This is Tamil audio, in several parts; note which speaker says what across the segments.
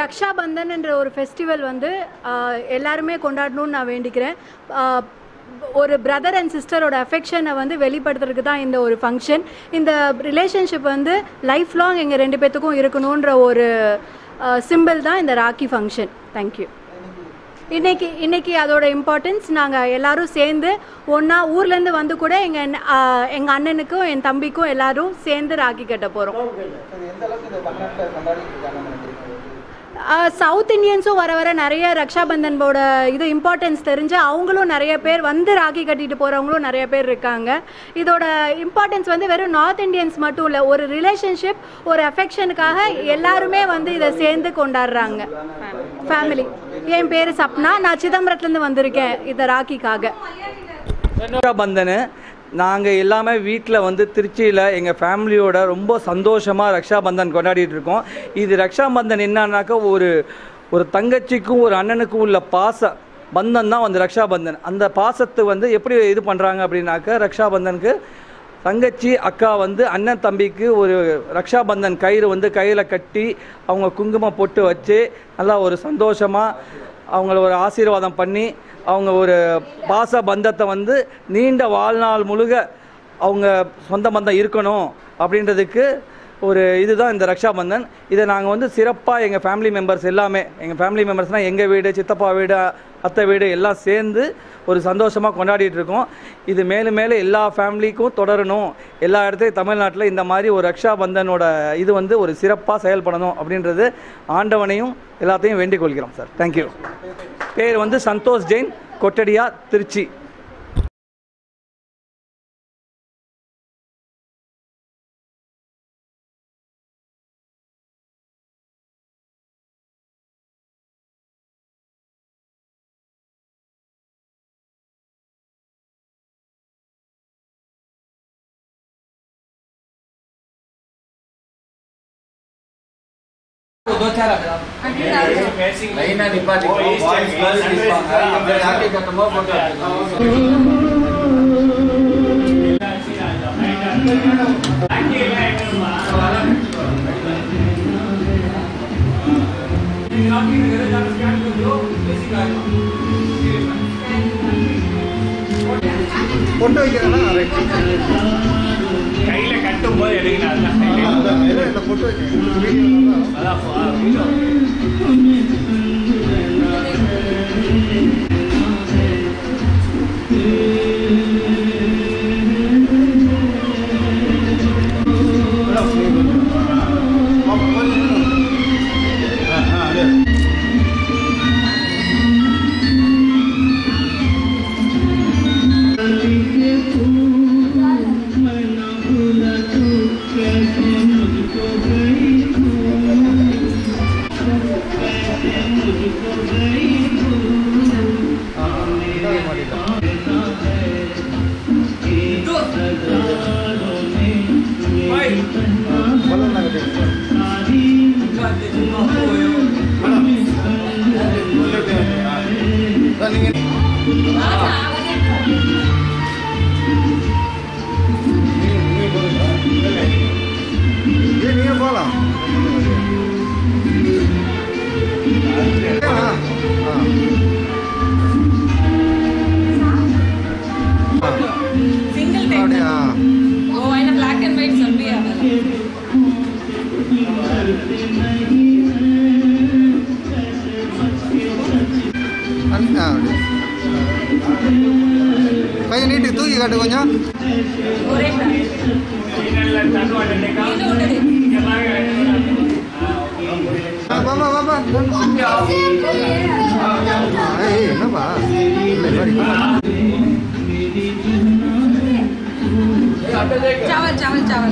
Speaker 1: ரக்ஷா பந்தன்ன்ற ஒரு ஃபெஸ்டிவல் வந்து எல்லாருமே கொண்டாடணும்னு நான் வேண்டிக்கிறேன். ஒரு பிரதர் அண்ட் சிஸ்டரோட அஃபெக்ஷனை வந்து வெளிப்படுத்துறதுக்கு தான் இந்த ஒரு ஃபங்க்ஷன் இந்த ரிலேஷன்ஷிப் வந்து லைஃப் லாங் எங்கள் ரெண்டு பேத்துக்கும் இருக்கணுன்ற ஒரு சிம்பிள் தான் இந்த ராக்கி ஃபங்க்ஷன் தேங்க்யூ இன்னைக்கு இன்னைக்கு அதோட இம்பார்ட்டன்ஸ் நாங்கள் எல்லாரும் சேர்ந்து ஒன்றா ஊர்லேருந்து வந்து கூட எங்கள் எங்கள் அண்ணனுக்கும் என் தம்பிக்கும் எல்லாரும் சேர்ந்து ராக்கி கட்ட போகிறோம் சவுத் இந்தியன்ஸும் வர வர நிறைய ரக்ஷாபந்தனோட இது இம்பார்ட்டன்ஸ் தெரிஞ்சு அவங்களும் நிறைய பேர் வந்து ராக்கி கட்டிட்டு போகிறவங்களும் நிறைய பேர் இருக்காங்க. இதோட இம்பார்ட்டன்ஸ் வந்து வெறும் நார்த் இந்தியன்ஸ் மட்டும் இல்லை ஒரு ரிலேஷன்ஷிப் ஒரு அஃபெக்ஷனுக்காக எல்லாருமே வந்து இதை சேர்ந்து கொண்டாடுறாங்க. ஃபேமிலி என் பேர் சப்னா. நான் சிதம்பரத்துலேருந்து வந்திருக்கேன் இதை ராக்கிக்காக
Speaker 2: பந்தனு. நாங்கள் எல்லாமே வீட்டில் வந்து திருச்சியில் எங்கள் ஃபேமிலியோட ரொம்ப சந்தோஷமாக ரக்ஷாபந்தன் கொண்டாடிட்டு இருக்கோம். இது ரக்ஷாபந்தன் என்னன்னாக்கா ஒரு ஒரு தங்கச்சிக்கும் ஒரு அண்ணனுக்கும் உள்ள பாச பந்தன் தான் வந்து ரக்ஷாபந்தன். அந்த பாசத்தை வந்து எப்படி இது பண்ணுறாங்க அப்படின்னாக்கா ரக்ஷாபந்தனுக்கு தங்கச்சி அக்கா வந்து அண்ணன் தம்பிக்கு ஒரு ரக்ஷாபந்தன் கயிறு வந்து கையில் கட்டி அவங்க குங்குமம் பொட்டு வச்சு நல்லா ஒரு சந்தோஷமாக அவங்கள ஒரு ஆசீர்வாதம் பண்ணி அவங்க ஒரு பாச பந்தத்தை வந்து நீண்ட வாழ்நாள் முழுக அவங்க சொந்த பந்தம் இருக்கணும் அப்படின்றதுக்கு ஒரு இதுதான் இந்த ரக்ஷாபந்தன் இதை நாங்கள் வந்து சிறப்பாக எங்கள் ஃபேமிலி மெம்பர்ஸ் எல்லாமே எங்கள் ஃபேமிலி மெம்பர்ஸ்னால் எங்கள் வீடு சித்தப்பா வீடு அத்தை வீடு எல்லாம் சேர்ந்து ஒரு சந்தோஷமாக கொண்டாடிட்டு இருக்கோம். இது மேலும் மேலும் எல்லா ஃபேமிலிக்கும் தொடரணும். எல்லா இடத்துலையும் தமிழ்நாட்டில் இந்த மாதிரி ஒரு ரக்ஷாபந்தனோட இது வந்து ஒரு சிறப்பாக செயல்படணும் அப்படின்றது ஆண்டவனையும் எல்லாத்தையும் வேண்டிக் கொள்கிறோம் சார். தேங்க்யூ பேர் வந்து சந்தோஷ் ஜெயின் கொட்டடியா திருச்சி.
Speaker 3: லைனா நிப்பாட்டிக்கோ பாய்ஸ் கேர்ள்ஸ் நிப்பாங்க இந்த rakhi
Speaker 4: puede ir a la gente. Photo எடுத்துக்கோ
Speaker 3: ஆ, அப்படி. கொஞ்சம் நீட்டு தூக்கி காட்டு கொஞ்சம்
Speaker 4: ஒரே
Speaker 3: ஆ, வாப்பா வாப்பா ஆ, ஏய், என்னப்பா இல்லை, sorry.
Speaker 4: चावल चावल चावल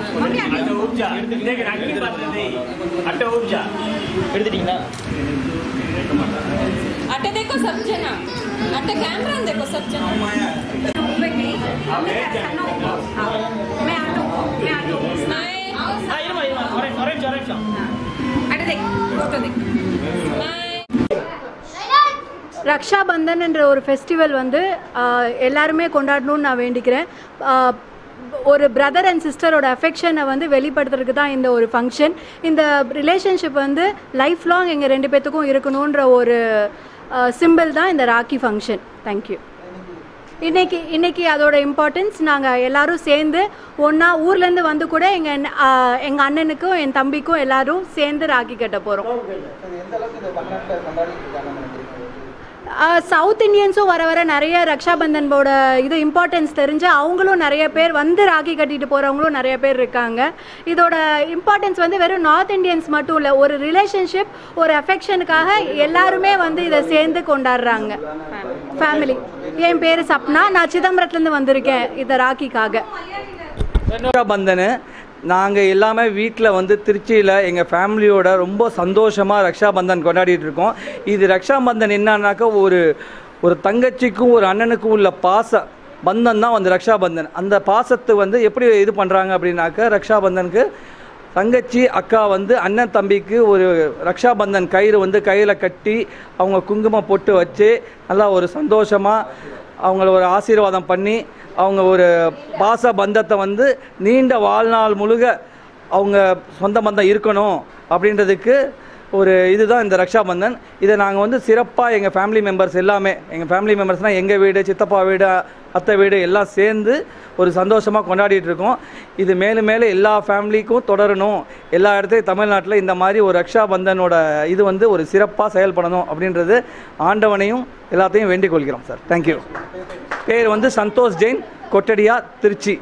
Speaker 5: அட்டை ஊப்ஜா. இதேக்கு நான் கிளி பார்த்தது. அட்டை ஊப்ஜா. எடுத்துட்டீங்களா
Speaker 4: आटे देखो सब जना आटे कैमरा देखो सब जना ऊपर नहीं मैं आटो मैं आटो स्माइल
Speaker 5: ஆ, இருமா இருமா ஒரே ஒரே நிமிஷம், ஒரே நிமிஷம்
Speaker 4: आटे देख फोटो देख स्माइल
Speaker 1: ரக்ஷா பந்தன் என்ற ஒரு ஃபெஸ்டிவல் வந்து ஆஹ், எல்லாருமே கொண்டாடணும்னு நான் வேண்டிக்கிறேன் ஆஹ், ஒரு பிரதர் அண்ட் சிஸ்டரோட அஃபெக்ஷனை வந்து வெளிப்படுத்துறதுக்கு தான் இந்த ஒரு ஃபங்க்ஷன் இந்த ரிலேஷன்ஷிப் வந்து லைஃப் லாங் எங்கள் ரெண்டு பேர்த்துக்கும் இருக்கணுன்ற ஒரு சிம்பிள் தான் இந்த ராக்கி ஃபங்க்ஷன் தேங்க்யூ இன்னைக்கு இன்னைக்கு அதோட இம்பார்ட்டன்ஸ் நாங்கள் எல்லாரும் சேர்ந்து ஒன்றா ஊர்லேருந்து வந்து கூட எங்கள் எங்கள் அண்ணனுக்கும் என் தம்பிக்கும் எல்லாரும் சேர்ந்து ராக்கி கட்ட போகிறோம் சவுத் இந்தியன்ஸும் வர வர நிறைய ரக்ஷாபந்தனோட இது இம்பார்ட்டன்ஸ் தெரிஞ்சு அவங்களும் நிறைய பேர் வந்து ராக்கி கட்டிட்டு போகிறவங்களும் நிறைய பேர் இருக்காங்க. இதோட இம்பார்ட்டன்ஸ் வந்து வெறும் நார்த் இந்தியன்ஸ் மட்டும் இல்லை ஒரு ரிலேஷன்ஷிப் ஒரு அஃபெக்ஷனுக்காக எல்லாருமே வந்து இதை சேர்ந்து கொண்டாடுறாங்க. ஃபேமிலி என் பேர் சப்னா. நான் சிதம்பரத்துலேருந்து வந்திருக்கேன் இதை ராக்கிக்காக
Speaker 2: ரக்ஷாபந்தனு நாங்கள் எல்லாமே வீட்டில் வந்து திருச்சியில் எங்கள் ஃபேமிலியோட ரொம்ப சந்தோஷமாக ரக்ஷாபந்தன் கொண்டாடிட்டு இருக்கோம். இது ரக்ஷாபந்தன் என்னன்னாக்கா ஒரு ஒரு தங்கச்சிக்கும் ஒரு அண்ணனுக்கும் உள்ள பாச பந்தன் தான் வந்து ரக்ஷாபந்தன். அந்த பாசத்தை வந்து எப்படி இது பண்ணுறாங்க அப்படின்னாக்கா ரக்ஷாபந்தனுக்கு தங்கச்சி அக்கா வந்து அண்ணன் தம்பிக்கு ஒரு ரக்ஷாபந்தன் கயிறு வந்து கையில் கட்டி அவங்க குங்குமம் பொட்டு வச்சு நல்லா ஒரு சந்தோஷமாக அவங்கள ஒரு ஆசீர்வாதம் பண்ணி அவங்க ஒரு பாச பந்தத்தை வந்து நீண்ட வாழ்நாள் முழுக அவங்க சொந்த பந்தம் இருக்கணும் அப்படின்றதுக்கு ஒரு இதுதான் இந்த ரக்ஷாபந்தன் இதை நாங்கள் வந்து சிறப்பாக எங்கள் ஃபேமிலி மெம்பர்ஸ் எல்லாமே எங்கள் ஃபேமிலி மெம்பர்ஸ்னால் எங்கள் வீடு சித்தப்பா வீடு அத்தை வீடு எல்லாம் சேர்ந்து ஒரு சந்தோஷமாக கொண்டாடிட்டு இருக்கோம். இது மேலும் மேலும் எல்லா ஃபேமிலிக்கும் தொடரணும். எல்லா இடத்துலையும் தமிழ்நாட்டில் இந்த மாதிரி ஒரு ரக்ஷாபந்தனோட இது வந்து ஒரு சிறப்பாக செயல்படணும் அப்படின்றது ஆண்டவனையும் எல்லாத்தையும் வேண்டிக் கொள்கிறோம் சார். தேங்க்யூ பேர் வந்து சந்தோஷ் ஜெயின் கொட்டடியா திருச்சி.